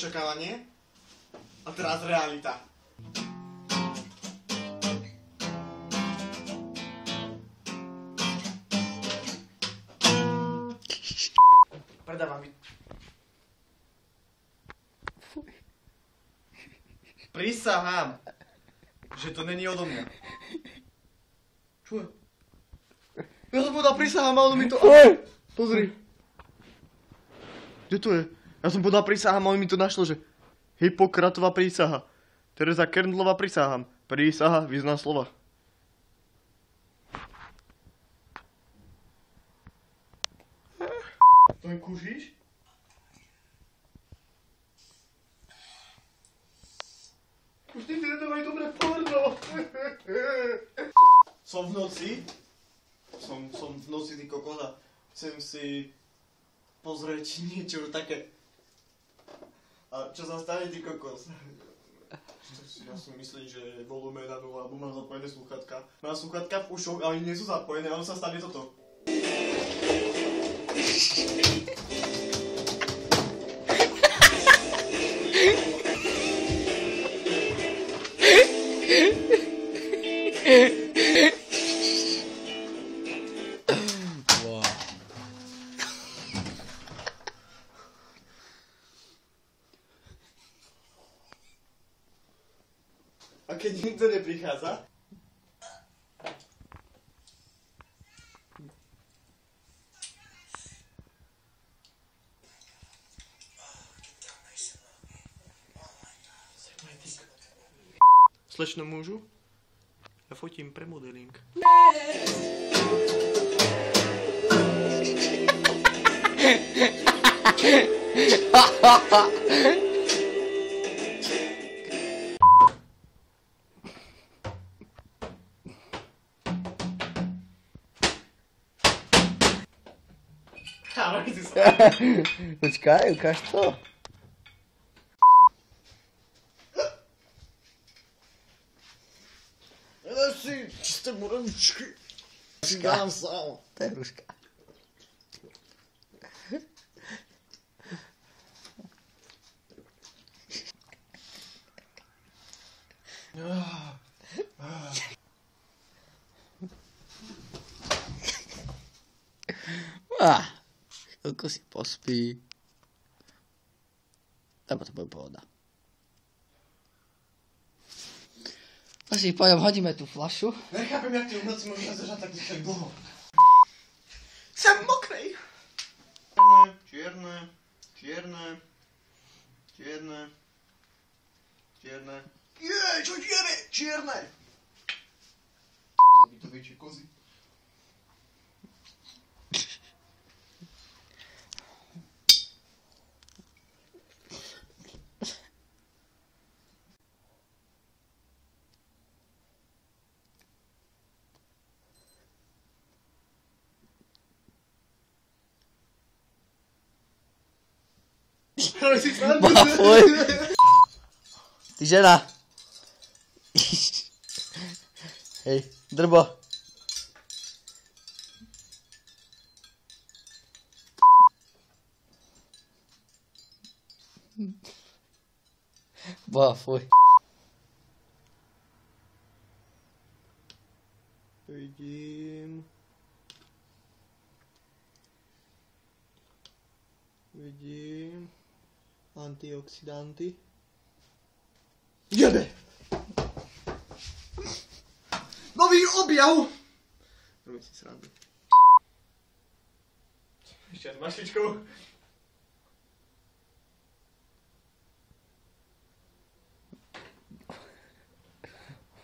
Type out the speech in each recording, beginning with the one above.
očakávanie a teraz realita. Predávam. Prisahám, že to není odo mňa. Čo je? Ja som povedal prisahám, ale mi to... Pozri. Kde to je? Ja som podal prísahám, ale mi to našlo, že Hippokratová prísaha. Teresa Kerndlová prísahám. Prísaha, význam slova. To mi kúžiš? Už ty si nedávaj dobré porno. Som v noci. Som, som v noci, ty kokoda. Chcem si pozrieť niečo také. A čo sa stane, ty kokos? Ja si myslím, že volume na nula, alebo mám zapojené sluchatka. Mám sluchatka v ušoch, ale nie sú zapojené, ale sa stane toto. Nikto neprichádza, Slečno môžu? Ja fotím pre modeling. Ale ty sa... Počkaj, ukáž to. Nedaj si čisté ručky. Říkám sám. To je hruška. Ah, chvíľku si pospí. Lebo to bude pohoda. Asi poďom, hodíme tú flašu. Nechápem, jak ty v noci môžeš zažať tak, tak dlho. Som mokrej. Čierne, čierne, čierne, čierne. Jej, čo čierne? Čierne. Som by to väčšie kozy. Ale si srandu. Fuj. Ty žena. Hej, drbo. Boha, fuj. Vidím. Vidím. Antioxidanty. Jebe! Nový objav! Robím si srandu. Ešte s mašičkou.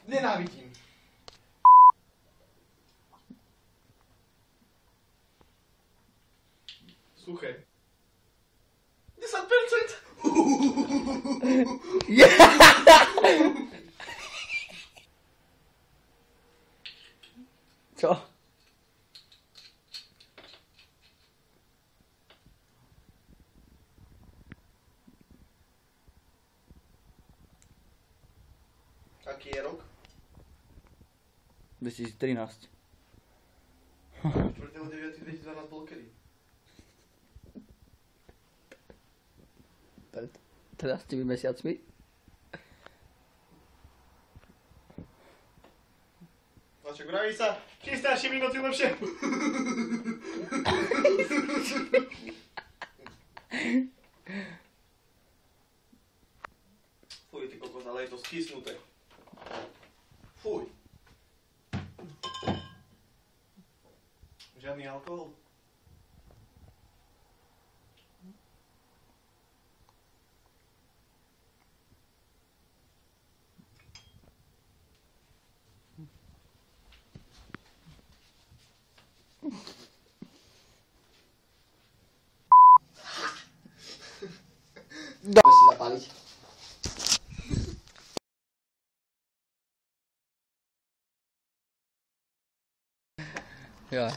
Nenávidím. Čo? Aký je rok? 2013. 4.9.2012 bol kedy? Pred. Teda s tými mesiacmi. Vaček, vraví sa, starší víno, tým lepšie. Fuj, ty kokos, ale je to skysnuté. Fuj. Žiadny alkohol? Dobre si zapaliť. Ja.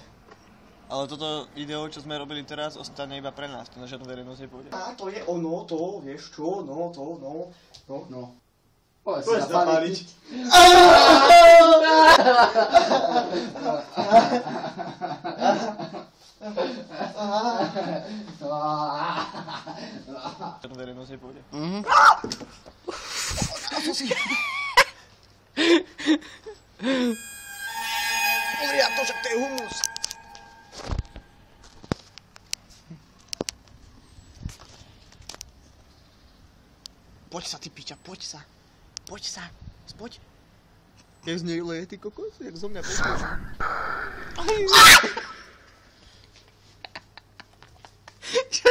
Ale toto video, čo sme robili teraz, ostane iba pre nás, to na žiadnu verejnosť nepôjde. A to je ono, to, vieš čo, no, to, no, no, no. Poď Poď zapáliť. Žiadnu verejnosť nepôjde. Mhm. Pozri na to, však to je humus. Poď sa, ty piťa, poď sa. Poď sa, poď. Jak z nej leje, ty kokos? Jak zo mňa kokos? Čo